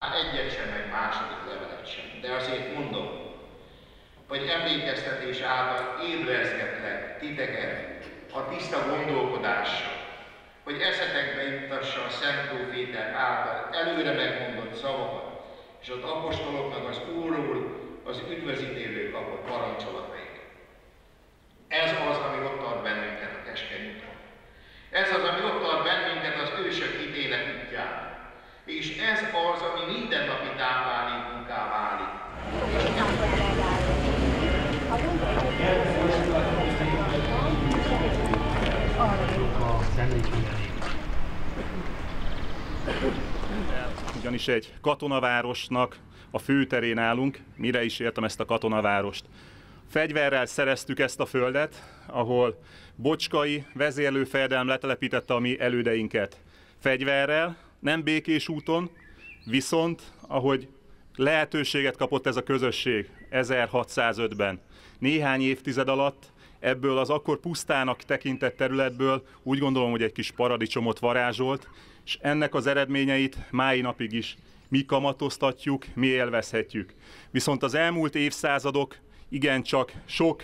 Egyet sem, egy második levelet sem, de azért mondom, hogy emlékeztetés által ébrezgetlek titeket a tiszta gondolkodással, hogy eszetekbe juttassa a Szent Proféter által előre megmondott szavakat, és az apostoloknak az Úrról az üdvözítélő kapott parancsolatait. Ez az, ami ott tart bennünket a keskeny. Ez az, ami ott tart bennünket az ősök ítélet útján. És ez az, ami mindennapi táplálékunká válik. Ugyanis egy katonavárosnak a főterén állunk. Mire is értem ezt a katonavárost? Fegyverrel szereztük ezt a földet, ahol Bocskai vezérlőfejedelem letelepítette a mi elődeinket. Fegyverrel, nem békés úton, viszont ahogy lehetőséget kapott ez a közösség 1605-ben, néhány évtized alatt ebből az akkor pusztának tekintett területből úgy gondolom, hogy egy kis paradicsomot varázsolt, és ennek az eredményeit mái napig is mi kamatoztatjuk, mi élvezhetjük. Viszont az elmúlt évszázadok igencsak sok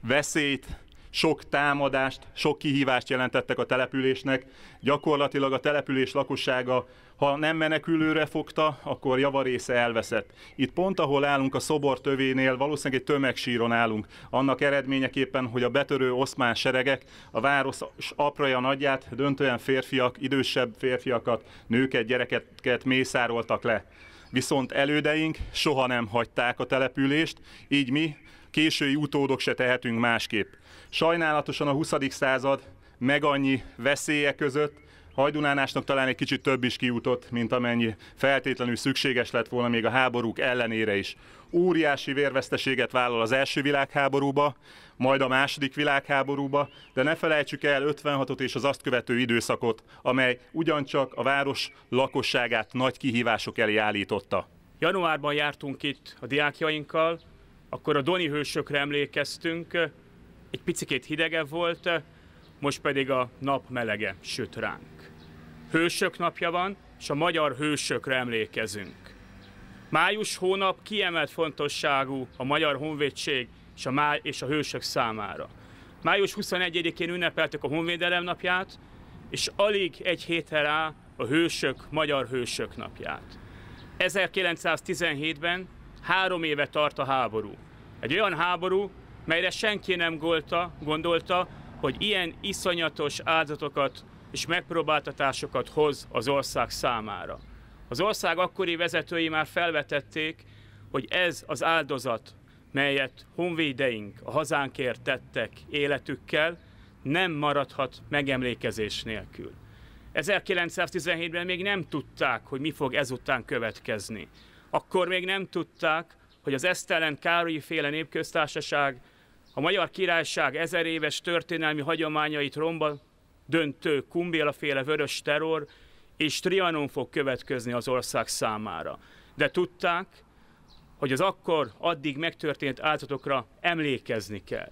veszélyt, sok támadást, sok kihívást jelentettek a településnek. Gyakorlatilag a település lakossága, ha nem menekülőre fogta, akkor javarésze elveszett. Itt pont, ahol állunk a szobor tövénél, valószínűleg egy tömegsíron állunk. Annak eredményeképpen, hogy a betörő oszmán seregek a város apraja nagyját, döntően férfiak, idősebb férfiakat, nőket, gyerekeket mészároltak le. Viszont elődeink soha nem hagyták a települést, így mi késői utódok se tehetünk másképp. Sajnálatosan a 20. század meg annyi veszélye között Hajdunánásnak talán egy kicsit több is kiutott, mint amennyi feltétlenül szükséges lett volna még a háborúk ellenére is. Óriási vérveszteséget vállal az első világháborúba, majd a második világháborúba, de ne felejtsük el 56-ot és az azt követő időszakot, amely ugyancsak a város lakosságát nagy kihívások elé állította. Januárban jártunk itt a diákjainkkal, akkor a Doni hősökre emlékeztünk, egy picikét hidegebb volt, most pedig a nap melege süt ránk. Hősök napja van, és a magyar hősökre emlékezünk. Május hónap kiemelt fontosságú a Magyar Honvédség és a, má- és a hősök számára. Május 21-én ünnepeltük a Honvédelem napját, és alig egy hétre rá a hősök, magyar hősök napját. 1917-ben három éve tart a háború. Egy olyan háború, melyre senki nem golta, gondolta, hogy ilyen iszonyatos áldozatokat és megpróbáltatásokat hoz az ország számára. Az ország akkori vezetői már felvetették, hogy ez az áldozat, melyet honvédeink a hazánkért tettek életükkel, nem maradhat megemlékezés nélkül. 1917-ben még nem tudták, hogy mi fog ezután következni. Akkor még nem tudták, hogy az Esztelen Károlyi féle népköztársaság a Magyar Királyság ezer éves történelmi hagyományait romba döntő Kumbéla féle vörös terror és Trianon fog következni az ország számára. De tudták, hogy az akkor addig megtörtént áldozatokra emlékezni kell.